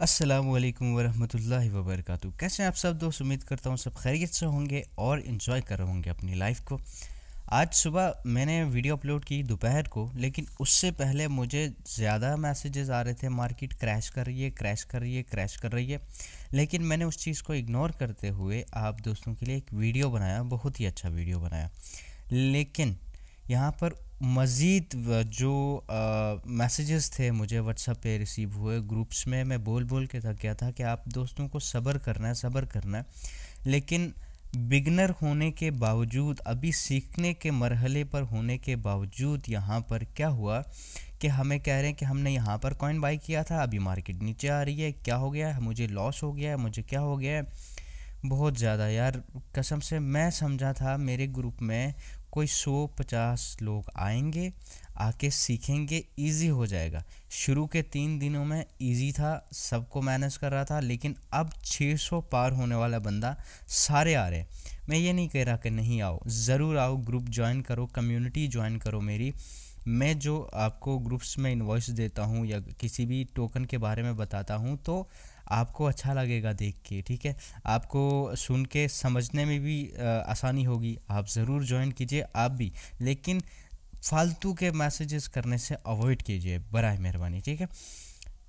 अस्सलाम वालेकुम वरहमतुल्लाहि वबरकातुहू। कैसे हैं आप सब दोस्त? उम्मीद करता हूँ सब खैरियत से होंगे और इन्जॉय कर रहे होंगे अपनी लाइफ को। आज सुबह मैंने वीडियो अपलोड की दोपहर को, लेकिन उससे पहले मुझे ज़्यादा मैसेजेस आ रहे थे मार्केट क्रैश कर रही है क्रैश कर रही है क्रैश कर रही है। लेकिन मैंने उस चीज़ को इग्नोर करते हुए आप दोस्तों के लिए एक वीडियो बनाया, बहुत ही अच्छा वीडियो बनाया। लेकिन यहाँ पर मज़ीद जो मैसेजेस थे मुझे व्हाट्सएप पे रिसीव हुए ग्रुप्स में, मैं बोल बोल के थक गया था कि आप दोस्तों को सब्र करना है, सब्र करना है। लेकिन बिगनर होने के बावजूद, अभी सीखने के मरहले पर होने के बावजूद यहाँ पर क्या हुआ कि हमें कह रहे हैं कि हमने यहाँ पर कॉइन बाई किया था, अभी मार्केट नीचे आ रही है, क्या हो गया मुझे लॉस हो गया है, मुझे क्या हो गया है? बहुत ज़्यादा यार, कसम से मैं समझा था मेरे ग्रुप में कोई सौ पचास लोग आएँगे, आके सीखेंगे इजी हो जाएगा। शुरू के तीन दिनों में इजी था, सबको मैनेज कर रहा था, लेकिन अब 600 पार होने वाला बंदा सारे आ रहे मैं ये नहीं कह रहा कि नहीं आओ, ज़रूर आओ ग्रुप ज्वाइन करो कम्युनिटी ज्वाइन करो मेरी। मैं जो आपको ग्रुप्स में इन्वॉइस देता हूँ या किसी भी टोकन के बारे में बताता हूँ तो आपको अच्छा लगेगा देख के, ठीक है? आपको सुन के समझने में भी आसानी होगी। आप ज़रूर ज्वाइन कीजिए, आप भी। लेकिन फालतू के मैसेजेस करने से अवॉइड कीजिए बर मेहरबानी, ठीक है?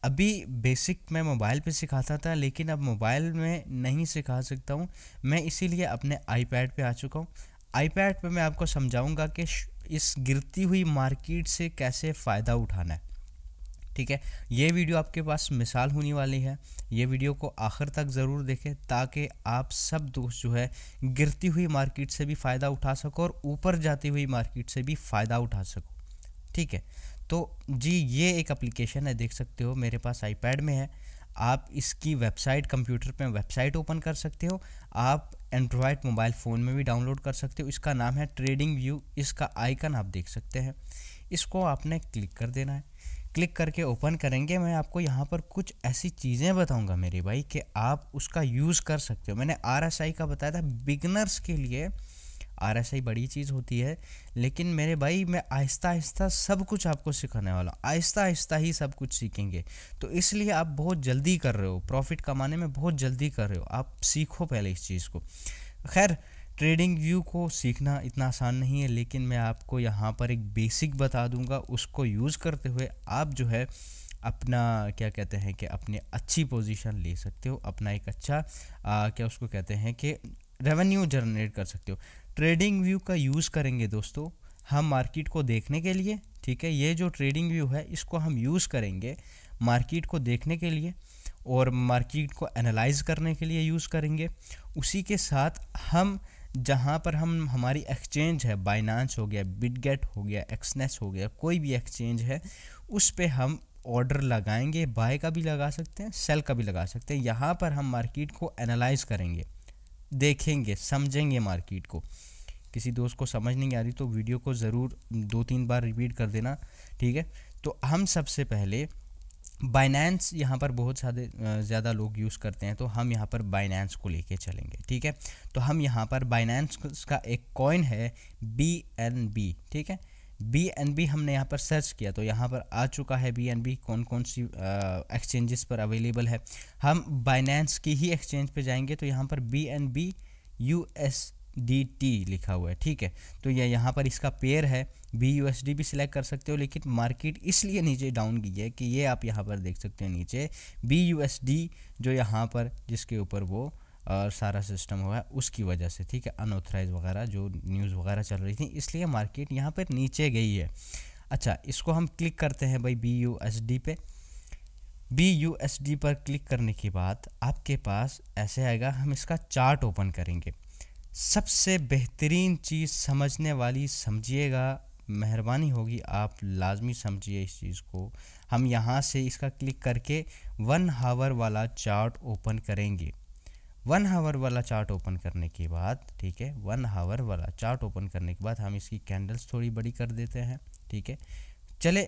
अभी बेसिक मैं मोबाइल पे सिखाता था, लेकिन अब मोबाइल में नहीं सिखा सकता हूँ। मैं इसीलिए अपने आईपैड पे आ चुका हूँ। आईपैड पे मैं आपको समझाऊँगा कि इस गिरती हुई मार्केट से कैसे फ़ायदा उठाना है। ठीक है? ये वीडियो आपके पास मिसाल होने वाली है। ये वीडियो को आखिर तक ज़रूर देखें ताकि आप सब दोस्त जो है गिरती हुई मार्केट से भी फ़ायदा उठा सको और ऊपर जाती हुई मार्केट से भी फ़ायदा उठा सको। ठीक है? तो जी, ये एक एप्लीकेशन है, देख सकते हो, मेरे पास आईपैड में है। आप इसकी वेबसाइट कंप्यूटर पे वेबसाइट ओपन कर सकते हो। आप एंड्रॉयड मोबाइल फ़ोन में भी डाउनलोड कर सकते हो। इसका नाम है ट्रेडिंग व्यू इसका आइकन आप देख सकते हैं। इसको आपने क्लिक कर देना है। क्लिक करके ओपन करेंगे, मैं आपको यहाँ पर कुछ ऐसी चीज़ें बताऊँगा मेरे भाई कि आप उसका यूज़ कर सकते हो। मैंने आरएसआई का बताया था, बिगनर्स के लिए आर एस आई बड़ी चीज़ होती है, लेकिन मेरे भाई मैं आहिस्ता आहिस्ता सब कुछ आपको सिखाने वाला हूँ। आहिस्ता आहिस्ता ही सब कुछ सीखेंगे। तो इसलिए आप बहुत जल्दी कर रहे हो, प्रॉफिट कमाने में बहुत जल्दी कर रहे हो, आप सीखो पहले इस चीज़ को। खैर ट्रेडिंग व्यू को सीखना इतना आसान नहीं है लेकिन मैं आपको यहाँ पर एक बेसिक बता दूँगा। उसको यूज़ करते हुए आप जो है अपना क्या कहते हैं कि अपने अच्छी पोजीशन ले सकते हो अपना एक अच्छा आ, क्या उसको कहते हैं कि रेवेन्यू जनरेट कर सकते हो। ट्रेडिंग व्यू का यूज़ करेंगे दोस्तों हम मार्केट को देखने के लिए ठीक है? ये जो ट्रेडिंग व्यू है इसको हम यूज़ करेंगे मार्केट को देखने के लिए और मार्केट को एनालाइज करने के लिए यूज़ करेंगे। उसी के साथ हम जहाँ पर हम, हमारी एक्सचेंज है बाइनांस हो गया बिटगेट हो गया एक्सनेस हो गया, कोई भी एक्सचेंज है, उस पर हम ऑर्डर लगाएँगे बाय का भी लगा सकते हैं सेल का भी लगा सकते हैं। यहाँ पर हम मार्केट को एनालाइज करेंगे, देखेंगे, समझेंगे मार्केट को। किसी दोस्त को समझ नहीं आ रही तो वीडियो को ज़रूर दो तीन बार रिपीट कर देना, ठीक है? तो हम सबसे पहले बाइनेंस यहाँ पर बहुत सारे ज़्यादा लोग यूज़ करते हैं तो हम यहाँ पर बाइनेंस को लेके चलेंगे, ठीक है? तो हम यहाँ पर बाइनेंस का एक कॉइन है बी एन बी ठीक है? बी एन बी हमने यहाँ पर सर्च किया तो यहाँ पर आ चुका है बी एन बी कौन कौन सी एक्सचेंजेस पर अवेलेबल है? हम बाइनेंस की ही एक्सचेंज पे जाएँगे तो यहाँ पर B N B U S D T लिखा हुआ है, ठीक है? तो यह यहाँ पर इसका पेयर है। बी यू एस डी भी सिलेक्ट कर सकते हो, लेकिन मार्केट इसलिए नीचे डाउन की है कि ये आप यहाँ पर देख सकते हो नीचे। बी यू एस डी जो यहाँ पर जिसके ऊपर वो और सारा सिस्टम हुआ है, उसकी वजह से, ठीक है? अनऑथराइज वगैरह जो न्यूज़ वगैरह चल रही थी, इसलिए मार्केट यहाँ पर नीचे गई है। अच्छा इसको हम क्लिक करते हैं भाई बी यू एस डी पे। बी यू एस डी पर क्लिक करने के बाद आपके पास ऐसे आएगा, हम इसका चार्ट ओपन करेंगे। सबसे बेहतरीन चीज़ समझने वाली समझिएगा, मेहरबानी होगी, आप लाजमी समझिए इस चीज़ को। हम यहाँ से इसका क्लिक करके वन हावर वाला चार्ट ओपन करेंगे। वन हावर वाला चार्ट ओपन करने के बाद, ठीक है, वन हावर वाला चार्ट ओपन करने के बाद हम इसकी कैंडल्स थोड़ी बड़ी कर देते हैं, ठीक है। चले,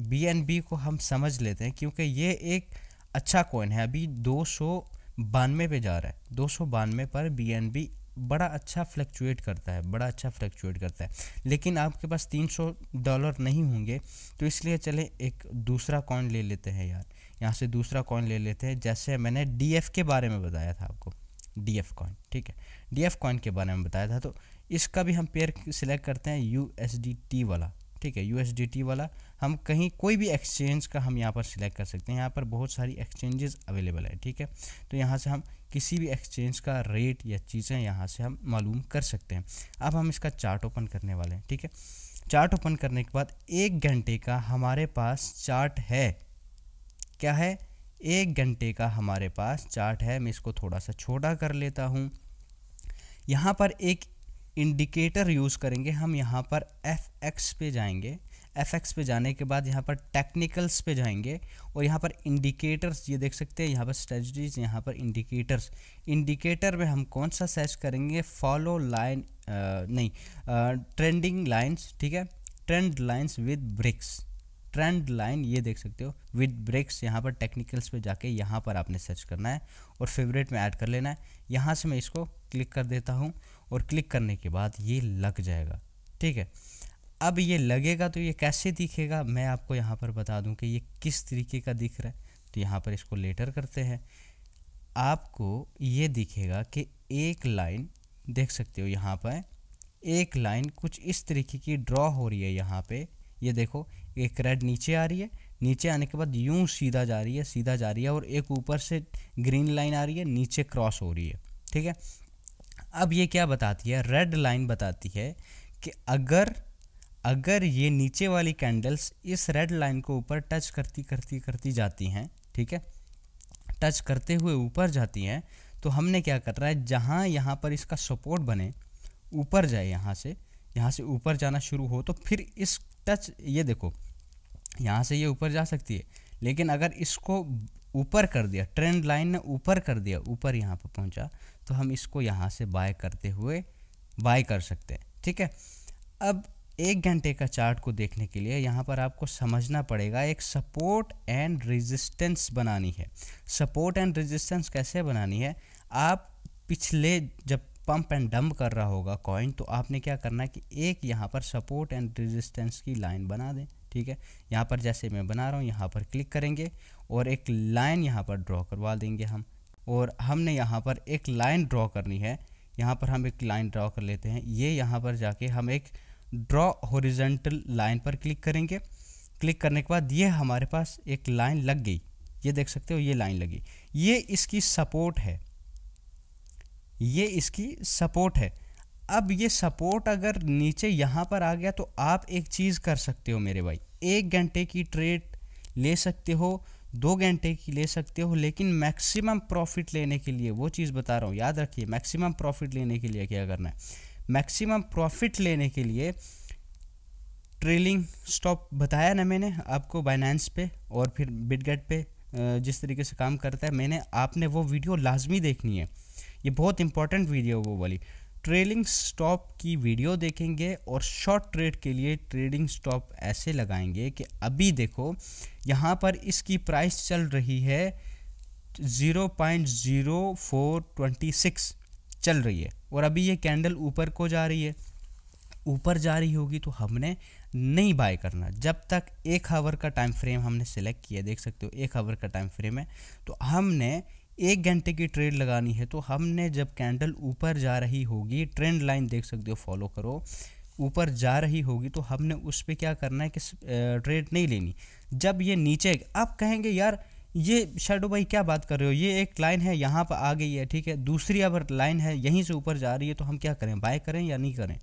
बी एन बी को हम समझ लेते हैं क्योंकि ये एक अच्छा कॉइन है। अभी दो सौ बानवे पे जा रहा है। दो सौ बानवे पर बी एन बी बड़ा अच्छा फ्लक्चुएट करता है, बड़ा अच्छा फ्लक्चुएट करता है। लेकिन आपके पास 300 डॉलर नहीं होंगे तो इसलिए चले, एक दूसरा कॉइन ले लेते हैं यार। यहाँ से दूसरा कॉइन ले लेते हैं, जैसे मैंने डीएफ के बारे में बताया था आपको डी एफ़ कॉइन ठीक है? डी एफ़ कॉइन के बारे में बताया था तो इसका भी हम पेयर सिलेक्ट करते हैं यू एस डी टी वाला। ठीक है यूएसडीटी वाला, हम कहीं कोई भी एक्सचेंज का हम यहाँ पर सिलेक्ट कर सकते हैं। यहाँ पर बहुत सारी एक्सचेंजेस अवेलेबल है, ठीक है? तो यहाँ से हम किसी भी एक्सचेंज का रेट या चीज़ें यहाँ से हम मालूम कर सकते हैं। अब हम इसका चार्ट ओपन करने वाले हैं, ठीक है? चार्ट ओपन करने के बाद एक घंटे का हमारे पास चार्ट है। क्या है? एक घंटे का हमारे पास चार्ट है। मैं इसको थोड़ा सा छोटा कर लेता हूँ। यहाँ पर एक इंडिकेटर यूज़ करेंगे, हम यहाँ पर एफ़ एक्स पे जाएँगे। एफ़ एक्स पे जाने के बाद यहाँ पर टेक्निकल्स पे जाएँगे और यहाँ पर इंडिकेटर्स ये देख सकते हैं, यहाँ पर स्ट्रेटजीज यहाँ पर इंडिकेटर्स इंडिकेटर में हम कौन सा सर्च करेंगे? फॉलो लाइन नहीं ट्रेंडिंग लाइंस ठीक है? Trend lines with breaks trend line ये देख सकते हो। विद ब्रेक्स यहाँ पर टेक्निकल्स पे जाके यहाँ पर आपने सर्च करना है और फेवरेट में ऐड कर लेना है। यहाँ से मैं इसको क्लिक कर देता हूँ और क्लिक करने के बाद ये लग जाएगा। ठीक है? अब ये लगेगा तो ये कैसे दिखेगा? मैं आपको यहाँ पर बता दूँ कि ये किस तरीके का दिख रहा है। तो यहाँ पर इसको लेटर करते हैं। आपको ये दिखेगा कि एक लाइन, देख सकते हो यहाँ पर, एक लाइन कुछ इस तरीके की ड्रॉ हो रही है यहाँ पे। ये देखो एक रेड नीचे आ रही है। नीचे आने के बाद यूँ सीधा जा रही है, सीधा जा रही है और एक ऊपर से ग्रीन लाइन आ रही है, नीचे क्रॉस हो रही है। ठीक है? अब ये क्या बताती है? रेड लाइन बताती है कि अगर अगर ये नीचे वाली कैंडल्स इस रेड लाइन को ऊपर टच करती करती करती जाती हैं, ठीक है? टच करते हुए ऊपर जाती हैं तो हमने क्या करना है? जहाँ यहाँ पर इसका सपोर्ट बने, ऊपर जाए यहाँ से यहाँ से ऊपर जाना शुरू हो तो फिर इस टच, ये देखो, यहाँ से ये ऊपर जा सकती है। लेकिन अगर इसको ऊपर कर दिया ट्रेंड लाइन ने ऊपर कर दिया, ऊपर यहाँ पर पहुँचा तो हम इसको यहाँ से बाय करते हुए बाय कर सकते हैं। ठीक है? अब एक घंटे का चार्ट को देखने के लिए यहाँ पर आपको समझना पड़ेगा, एक सपोर्ट एंड रेजिस्टेंस बनानी है। सपोर्ट एंड रेजिस्टेंस कैसे बनानी है? आप पिछले जब पंप एंड डंप कर रहा होगा कॉइन तो आपने क्या करना है कि एक यहाँ पर सपोर्ट एंड रेजिस्टेंस की लाइन बना दें, ठीक है? यहाँ पर जैसे मैं बना रहा हूँ, यहाँ पर क्लिक करेंगे और एक लाइन यहाँ पर ड्रॉ करवा देंगे हम। और हमने यहाँ पर एक लाइन ड्रॉ करनी है, यहाँ पर हम एक लाइन ड्रॉ कर लेते हैं। ये यहाँ पर जाके हम एक ड्रॉ हॉरिजेंटल लाइन पर क्लिक करेंगे। क्लिक करने के बाद ये हमारे पास एक लाइन लग गई। ये देख सकते हो, ये लाइन लगी। ये इसकी सपोर्ट है। ये इसकी सपोर्ट है। अब ये सपोर्ट अगर नीचे यहाँ पर आ गया तो आप एक चीज़ कर सकते हो मेरे भाई। एक घंटे की ट्रेड ले सकते हो, दो घंटे की ले सकते हो, लेकिन मैक्सिमम प्रॉफिट लेने के लिए, वो चीज़ बता रहा हूँ, याद रखिए, मैक्सिमम प्रॉफिट लेने के लिए क्या करना है? मैक्सिमम प्रॉफिट लेने के लिए ट्रेलिंग स्टॉप बताया ना मैंने आपको बाइनेंस पे और फिर बिटगेट पे जिस तरीके से काम करता है, मैंने, आपने वो वीडियो लाजमी देखनी है। ये बहुत इंपॉर्टेंट वीडियो वो वाली। ट्रेलिंग स्टॉप की वीडियो देखेंगे और शॉर्ट ट्रेड के लिए ट्रेडिंग स्टॉप ऐसे लगाएँगे कि अभी देखो, यहाँ पर इसकी प्राइस चल रही है zero point zero four twenty six चल रही है और अभी ये कैंडल ऊपर को जा रही है। ऊपर जा रही होगी तो हमने नहीं बाय करना। जब तक एक हावर का टाइम फ्रेम हमने सेलेक्ट किया, देख सकते हो, एक हावर का टाइम फ्रेम है तो हमने एक घंटे की ट्रेड लगानी है तो हमने जब कैंडल ऊपर जा रही होगी, ट्रेंड लाइन देख सकते हो, फॉलो करो, ऊपर जा रही होगी तो हमने उस पर क्या करना है कि ट्रेड नहीं लेनी। जब ये नीचे, आप कहेंगे, यार, ये शेडो भाई क्या बात कर रहे हो? ये एक लाइन है, यहाँ पर आ गई है, ठीक है? दूसरी अगर लाइन है, यहीं से ऊपर जा रही है तो हम क्या करें? बाय करें या नहीं करें?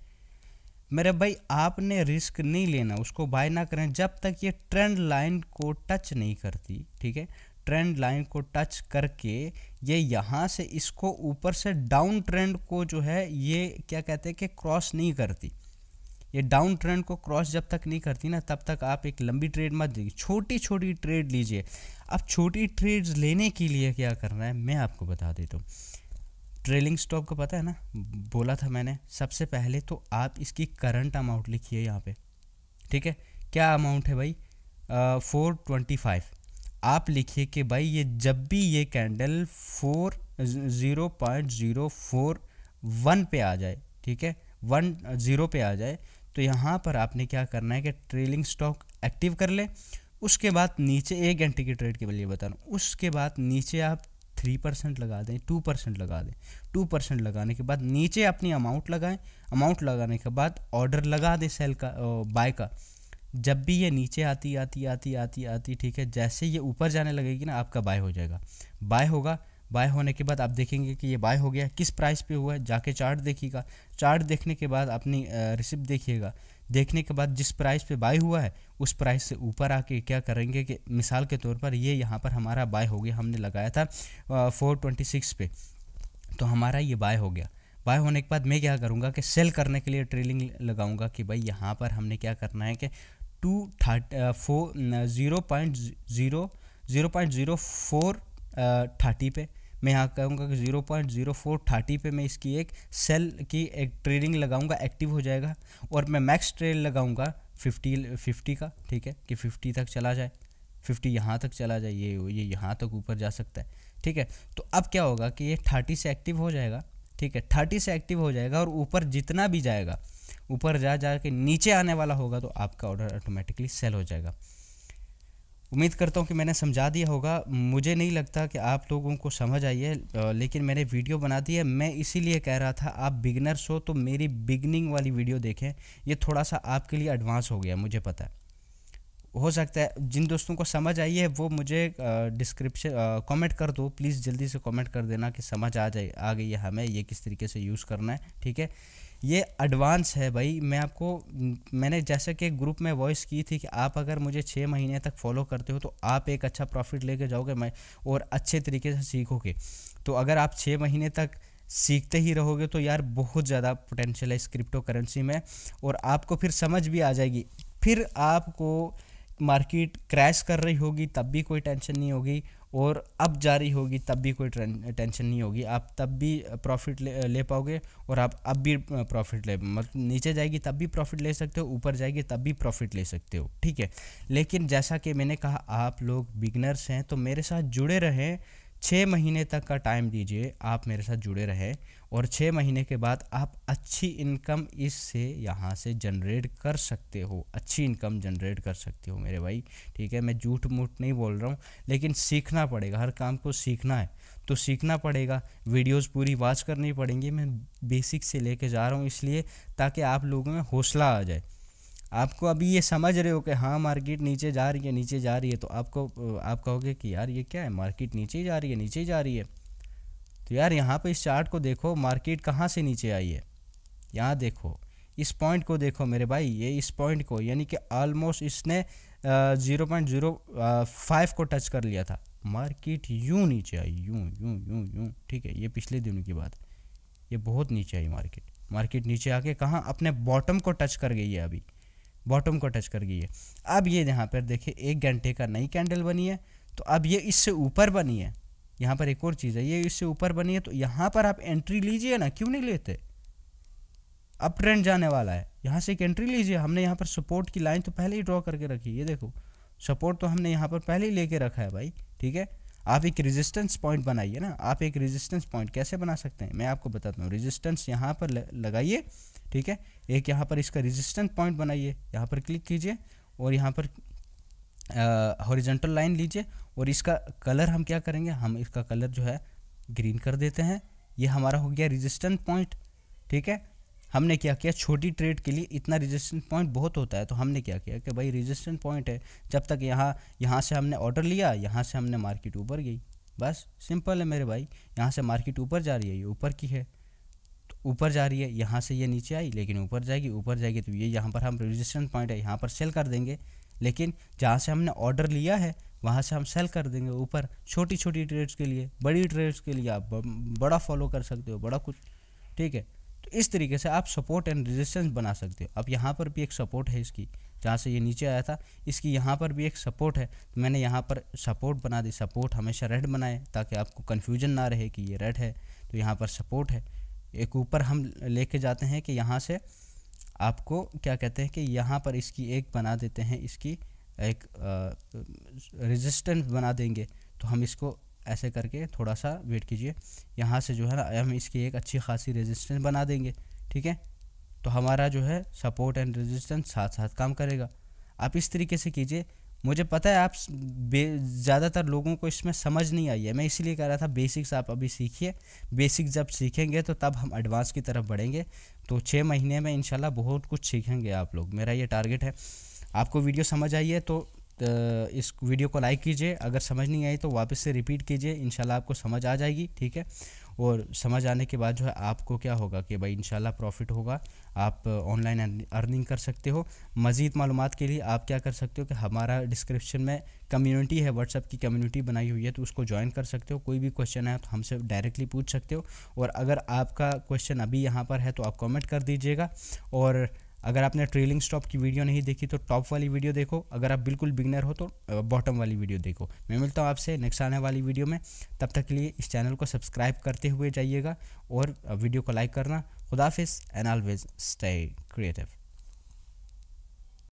मेरे भाई, आपने रिस्क नहीं लेना, उसको बाय ना करें। जब तक ये ट्रेंड लाइन को टच नहीं करती, ठीक है? ट्रेंड लाइन को टच करके ये यहाँ से इसको ऊपर से डाउन ट्रेंड को जो है ये क्या कहते हैं कि क्रॉस नहीं करती। ये डाउन ट्रेंड को क्रॉस जब तक नहीं करती ना, तब तक आप एक लंबी ट्रेड मत दीजिए छोटी छोटी ट्रेड लीजिए। अब छोटी ट्रेड्स लेने के लिए क्या करना है, मैं आपको बता देता हूँ। ट्रेलिंग स्टॉक को पता है ना? बोला था मैंने, सबसे पहले तो आप इसकी करंट अमाउंट लिखिए यहाँ पे। ठीक है? क्या अमाउंट है भाई? फोर ट्वेंटी फाइव आप लिखिए कि भाई ये जब भी ये candle four zero point zero four one पे आ जाए, ठीक है? वन ज़ीरो पे आ जाए तो यहाँ पर आपने क्या करना है कि ट्रेलिंग स्टॉक एक्टिव कर ले। उसके बाद नीचे एक घंटे की ट्रेड के लिए बता रहा हूँ। उसके बाद नीचे आप थ्री परसेंट लगा दें टू परसेंट लगा दें। टू परसेंट लगाने के बाद नीचे अपनी अमाउंट लगाएँ। अमाउंट लगाने के बाद ऑर्डर लगा दें सेल का बाय का। जब भी ये नीचे आती आती आती आती आती, ठीक है, जैसे ये ऊपर जाने लगेगी ना, आपका बाय हो जाएगा। बाय होगा बाय होने के बाद आप देखेंगे कि ये बाय हो गया, किस प्राइस पे हुआ है, जाके चार्ट देखिएगा। चार्ट देखने के बाद अपनी रिसिप्ट देखिएगा। देखने के बाद जिस प्राइस पे बाय हुआ है, उस प्राइस से ऊपर आके क्या करेंगे कि, मिसाल के तौर पर ये यहाँ पर हमारा बाय हो गया, हमने लगाया था फोर ट्वेंटी सिक्स पे। तो हमारा ये बाय हो गया। बाय होने के बाद मैं क्या करूँगा कि सेल करने के लिए ट्रेलिंग लगाऊँगा कि भाई यहाँ पर हमने क्या करना है कि two thirty four zero point zero zero point zero four thirty पे। मैं यहाँ कहूँगा कि zero point zero four thirty पे मैं इसकी एक सेल की एक ट्रेडिंग लगाऊँगा एक्टिव हो जाएगा। और मैं मैक्स ट्रेड लगाऊँगा फिफ्टी फिफ्टी का, ठीक है? कि फिफ्टी तक चला जाए। फिफ्टी यहाँ तक चला जाए, ये ये यहाँ तक ऊपर जा सकता है। ठीक है? तो अब क्या होगा कि ये थर्टी से एक्टिव हो जाएगा। ठीक है थर्टी से एक्टिव हो जाएगा और ऊपर जितना भी जाएगा, ऊपर जा जा के नीचे आने वाला होगा तो आपका ऑर्डर ऑटोमेटिकली सेल हो जाएगा। उम्मीद करता हूँ कि मैंने समझा दिया होगा। मुझे नहीं लगता कि आप लोगों को समझ आई है लेकिन मैंने वीडियो बना दी है। मैं इसीलिए कह रहा था, आप बिगनर्स हो तो मेरी बिगनिंग वाली वीडियो देखें। ये थोड़ा सा आपके लिए एडवांस हो गया, मुझे पता है। हो सकता है, जिन दोस्तों को समझ आई है, वो मुझे डिस्क्रिप्शन कमेंट कर दो। प्लीज़ जल्दी से कमेंट कर देना कि समझ आ जाए, आ गई है हमें, ये किस तरीके से यूज़ करना है, ठीक है? ये एडवांस है भाई। मैं आपको, मैंने जैसे कि ग्रुप में वॉइस की थी कि आप अगर मुझे छः महीने तक फॉलो करते हो तो आप एक अच्छा प्रॉफिट लेके जाओगे मैं, और अच्छे तरीके से सीखोगे। तो अगर आप छः महीने तक सीखते ही रहोगे तो यार बहुत ज़्यादा पोटेंशियल है इस क्रिप्टो करेंसी में, और आपको फिर समझ भी आ जाएगी। फिर आपको मार्केट क्रैश कर रही होगी तब भी कोई टेंशन नहीं होगी और अब जारी होगी तब भी कोई टेंशन नहीं होगी। आप तब भी प्रॉफिट ले, ले पाओगे और आप अब भी प्रॉफिट ले मतलब नीचे जाएगी तब भी प्रॉफिट ले सकते हो ऊपर जाएगी तब भी प्रॉफिट ले सकते हो ठीक है? लेकिन जैसा कि मैंने कहा आप लोग बिगनर्स हैं तो मेरे साथ जुड़े रहें छः महीने तक का टाइम दीजिए आप मेरे साथ जुड़े रहे। और छः महीने के बाद आप अच्छी इनकम इससे यहाँ से जनरेट कर सकते हो। अच्छी इनकम जनरेट कर सकते हो मेरे भाई, ठीक है? मैं झूठ मूठ नहीं बोल रहा हूँ, लेकिन सीखना पड़ेगा। हर काम को सीखना है तो सीखना पड़ेगा। वीडियोस पूरी वॉच करनी पड़ेंगी। मैं बेसिक से लेके जा रहा हूँ इसलिए, ताकि आप लोगों में हौसला आ जाए। आपको अभी ये समझ रहे हो कि हाँ मार्केट नीचे जा रही है, नीचे जा रही है तो आपको, आप कहोगे कि यार ये क्या है? मार्केट नीचे ही जा रही है, नीचे ही जा रही है। तो यार यहाँ पे इस चार्ट को देखो मार्केट कहाँ से नीचे आई है? यहाँ देखो, इस पॉइंट को देखो मेरे भाई, ये इस पॉइंट को, यानी कि ऑलमोस्ट इसने ज़ीरो पॉइंट ज़ीरो फाइव को टच कर लिया था। मार्केट यूँ नीचे आई, यूँ यूँ यूँ यूँ, ठीक है, ये पिछले दिनों की बात। ये बहुत नीचे आई मार्केट मार्केट नीचे आके कहाँ? अपने बॉटम को टच कर गई है अभी। बॉटम को टच कर गई है। अब ये यहाँ पर देखिए, एक घंटे का नई कैंडल बनी है तो अब ये इससे ऊपर बनी है। यहाँ पर एक और चीज़ है, ये इससे ऊपर बनी है तो यहाँ पर आप एंट्री लीजिए ना, क्यों नहीं लेते? अब ट्रेंड जाने वाला है। यहाँ से एक एंट्री लीजिए, हमने यहाँ पर सपोर्ट की लाइन तो पहले ही ड्रॉ करके रखी, ये देखो। सपोर्ट तो हमने यहाँ पर पहले ही लेके रखा है भाई, ठीक है? आप एक रेजिस्टेंस पॉइंट बनाइए ना, आप एक रेजिस्टेंस पॉइंट कैसे बना सकते हैं? मैं आपको बताता हूँ रेजिस्टेंस यहाँ पर लगाइए, ठीक है? एक यहाँ पर इसका रेजिस्टेंस पॉइंट बनाइए, यहाँ पर क्लिक कीजिए और यहाँ पर हॉरिजेंटल लाइन लीजिए और इसका कलर हम क्या करेंगे? हम इसका कलर जो है ग्रीन कर देते हैं। ये हमारा हो गया रेजिस्टेंस पॉइंट ठीक है? हमने क्या किया? छोटी ट्रेड के लिए इतना रेजिस्टेंस पॉइंट बहुत होता है तो हमने क्या किया कि भाई रेजिस्टेंस पॉइंट है। जब तक यहाँ यहाँ से हमने ऑर्डर लिया, यहाँ से हमने मार्केट ऊपर गई। बस सिंपल है मेरे भाई। यहाँ से मार्केट ऊपर जा रही है, ये ऊपर की है। तो ऊपर जा रही है, यहाँ से ये नीचे आई, लेकिन ऊपर जाएगी ऊपर जाएगी तो ये यहाँ पर हम रेजिस्टेंस पॉइंट है, यहाँ पर सेल कर देंगे। लेकिन जहाँ से हमने ऑर्डर लिया है, वहाँ से हम सेल कर देंगे ऊपर छोटी छोटी ट्रेड्स के लिए, बड़ी ट्रेड्स के लिए आप बड़ा फॉलो कर सकते हो, बड़ा कुछ, ठीक है? तो इस तरीके से आप सपोर्ट एंड रेजिस्टेंस बना सकते हो। अब यहाँ पर भी एक सपोर्ट है इसकी, जहाँ से ये नीचे आया था, इसकी यहाँ पर भी एक सपोर्ट है। तो मैंने यहाँ पर सपोर्ट बना दी सपोर्ट हमेशा रेड बनाए, ताकि आपको कन्फ्यूज़न ना रहे कि ये रेड है तो यहाँ पर सपोर्ट है। एक ऊपर हम लेके जाते हैं कि यहाँ से आपको क्या कहते हैं कि यहाँ पर इसकी एक बना देते हैं, इसकी एक रेजिस्टेंस बना देंगे। तो हम इसको ऐसे करके थोड़ा सा वेट कीजिए। यहाँ से जो है ना, हम इसकी एक अच्छी खासी रेजिस्टेंस बना देंगे, ठीक है? तो हमारा जो है सपोर्ट एंड रेजिस्टेंस साथ साथ काम करेगा। आप इस तरीके से कीजिए मुझे पता है आप ज़्यादातर लोगों को इसमें समझ नहीं आई है। मैं इसीलिए कह रहा था बेसिक्स आप अभी सीखिए। बेसिक जब सीखेंगे तो तब हम एडवांस की तरफ़ बढ़ेंगे। तो छः महीने में इंशाल्लाह बहुत कुछ सीखेंगे आप लोग। मेरा ये टारगेट है। आपको वीडियो समझ आई है तो इस वीडियो को लाइक कीजिए। अगर समझ नहीं आई तो वापस से रिपीट कीजिए। इंशाल्लाह आपको समझ आ जाएगी। ठीक है? और समझ आने के बाद जो है आपको क्या होगा कि भाई इंशाल्लाह प्रॉफिट होगा। आप ऑनलाइन अर्निंग कर सकते हो। मज़ीद मालूम के लिए आप क्या कर सकते हो कि हमारा डिस्क्रिप्शन में कम्युनिटी है व्हाट्सअप की कम्युनिटी बनाई हुई है तो उसको ज्वाइन कर सकते हो। कोई भी क्वेश्चन है तो हमसे डायरेक्टली पूछ सकते हो। और अगर आपका क्वेश्चन अभी यहाँ पर है तो आप कॉमेंट कर दीजिएगा। और अगर आपने ट्रेलिंग स्टॉप की वीडियो नहीं देखी तो टॉप वाली वीडियो देखो। अगर आप बिल्कुल बिगनर हो तो बॉटम वाली वीडियो देखो। मैं मिलता हूँ आपसे नेक्स्ट आने वाली वीडियो में। तब तक के लिए इस चैनल को सब्सक्राइब करते हुए जाइएगा और वीडियो को लाइक करना। खुदाफिज एंड ऑलवेज स्टे क्रिएटिव।